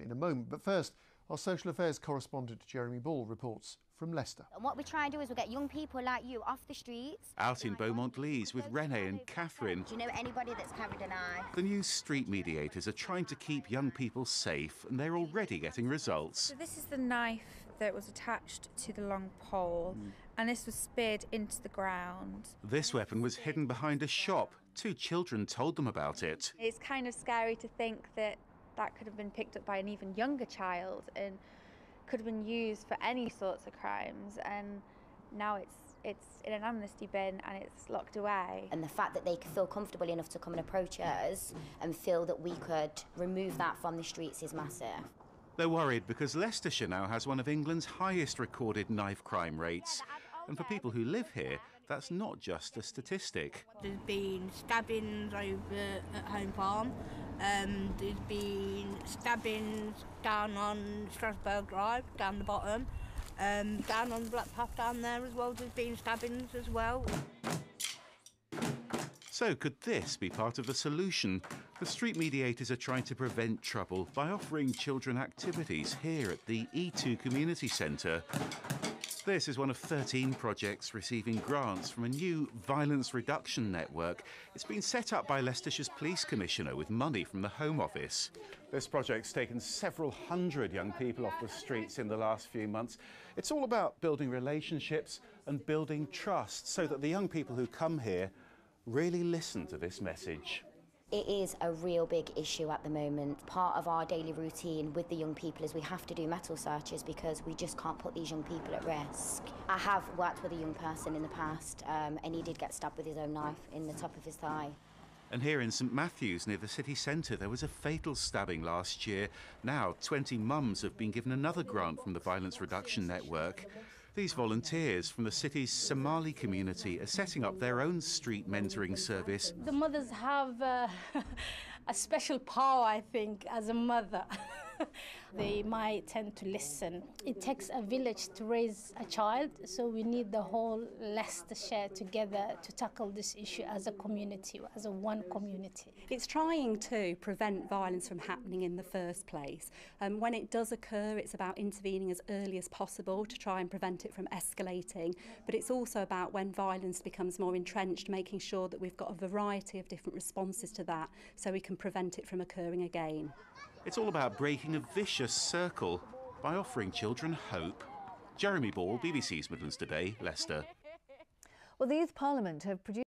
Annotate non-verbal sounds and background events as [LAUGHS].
in a moment. But first, our social affairs correspondent Jeremy Ball reports from Leicester. And what we try and do is we get young people like you off the streets. Out in oh, Beaumont Leys with Renee and Catherine. Do you know anybody that's carried a knife? The new street mediators are trying to keep young people safe and they're already getting results. So this is the knife that was attached to the long pole hmm. and this was speared into the ground. This weapon was hidden behind a shop. Two children told them about it. It's kind of scary to think that that could have been picked up by an even younger child and could have been used for any sorts of crimes and now it's it's in an amnesty bin and it's locked away. And the fact that they could feel comfortable enough to come and approach us and feel that we could remove that from the streets is massive. They're worried because Leicestershire now has one of England's highest recorded knife crime rates. And for people who live here, that's not just a statistic. There's been stabbings over at Home Farm. Um, there's been stabbings down on Strasbourg Drive, down the bottom. Um, down on the Black Path down there as well, there's been stabbings as well. So, could this be part of the solution? The street mediators are trying to prevent trouble by offering children activities here at the E2 Community Centre. This is one of 13 projects receiving grants from a new violence reduction network. It's been set up by Leicestershire's Police Commissioner with money from the Home Office. This project's taken several hundred young people off the streets in the last few months. It's all about building relationships and building trust so that the young people who come here really listen to this message. It is a real big issue at the moment. Part of our daily routine with the young people is we have to do metal searches because we just can't put these young people at risk. I have worked with a young person in the past um, and he did get stabbed with his own knife in the top of his thigh. And here in St Matthews, near the city centre, there was a fatal stabbing last year. Now, 20 mums have been given another grant from the Violence Reduction Network. These volunteers from the city's Somali community are setting up their own street mentoring service. The mothers have uh, [LAUGHS] a special power, I think, as a mother. [LAUGHS] they might tend to listen. It takes a village to raise a child, so we need the whole Leicestershire together to tackle this issue as a community, as a one community. It's trying to prevent violence from happening in the first place. Um, when it does occur, it's about intervening as early as possible to try and prevent it from escalating. But it's also about when violence becomes more entrenched, making sure that we've got a variety of different responses to that so we can prevent it from occurring again. It's all about breaking a vicious circle by offering children hope. Jeremy Ball, BBC East Midlands Today, Leicester. Well, the Youth Parliament have produced